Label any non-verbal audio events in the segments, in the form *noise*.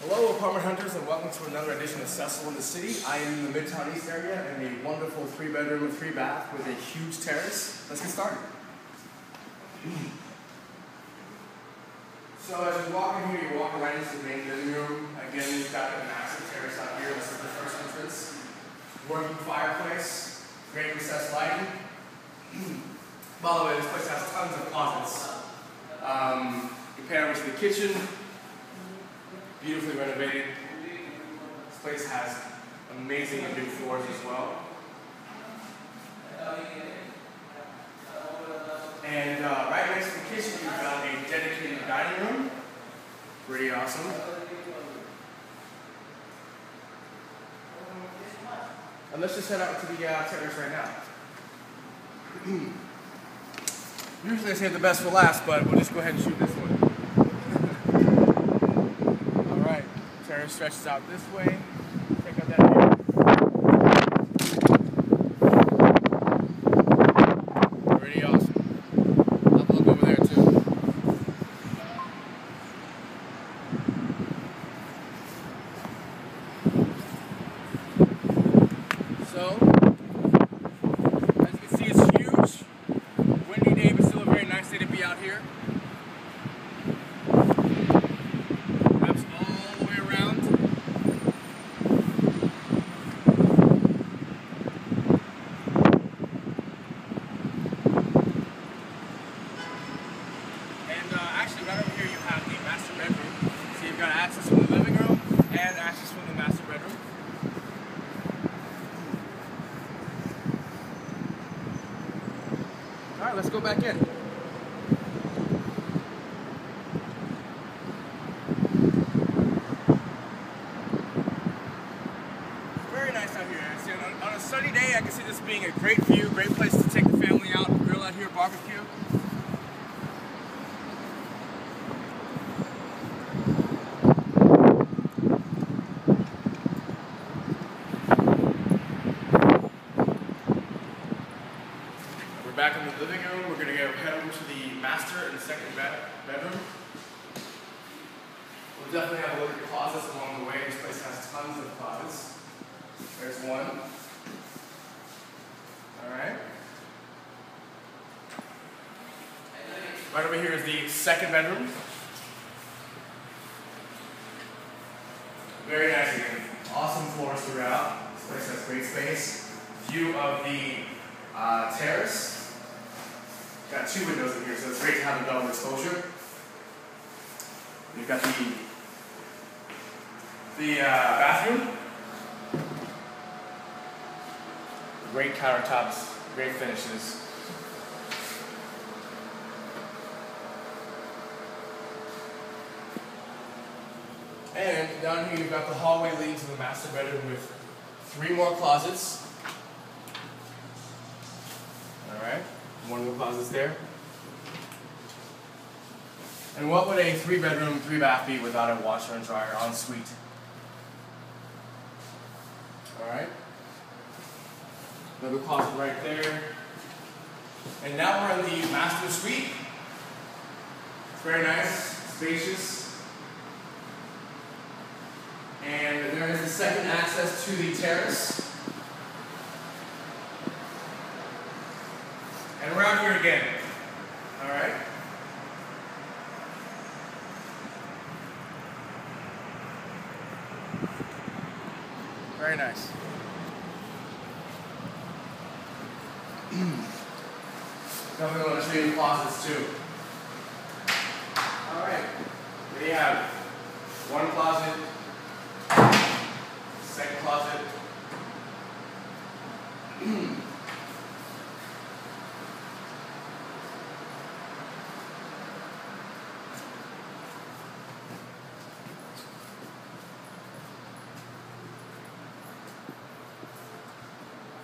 Hello, apartment hunters, and welcome to another edition of Cecil in the City. I am in the Midtown East area in a wonderful three bedroom and three bath with a huge terrace. Let's get started. So as you walk in here, you walk right into the main living room. Again, you've got a massive terrace out here. This is the first entrance. Working fireplace, great recessed lighting. *clears throat* By the way, this place has tons of closets. Um, you pan over to the kitchen, beautifully renovated. This place has amazing big floors as well. And uh, right next to the kitchen, you've got a dedicated dining room. Pretty awesome. And let's just head out to the uh, terrace right now. *clears throat* Usually I save the best for last, but we'll just go ahead and shoot this one. Alright, terrace stretches out this way. Check out that view. Pretty awesome. I'll look over there too. So, as you can see, it's huge. Windy day, but still a very nice day to be out here. Wraps all the way around. And uh, actually, right over here, you have the master bedroom. So you've got access from the living room and access from the master bedroom. All right, let's back in. Very nice out here. On, on a sunny day, I can see this being a great view, great place to take the family out, grill out here, barbecue. Back in the living room. We're gonna go head over to the master and second bed bedroom. We'll definitely have a look at closets along the way. This place has tons of closets. There's one. All right. Right over here is the second bedroom. Very nice again. Awesome floors throughout. This place has great space. View of the uh, terrace. Got two windows in here, so it's great to have a double exposure. You've got the the uh, bathroom. Great countertops, great finishes. And down here you've got the hallway leading to the master bedroom with three more closets. Alright, one of the closets there. And what would a three bedroom, three bath be without a washer and dryer en suite? Alright. Another closet right there. And now we're in the master suite. It's very nice, spacious. And there is a second access to the terrace. And out here again. Alright? Very nice. Definitely want to show you the closets too. Alright. There you have it. One closet, second closet. *clears throat*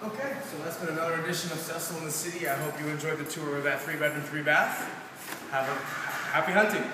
Okay, so that's been another edition of Cecil in the City. I hope you enjoyed the tour of that three bedroom, three bath. Have a happy hunting.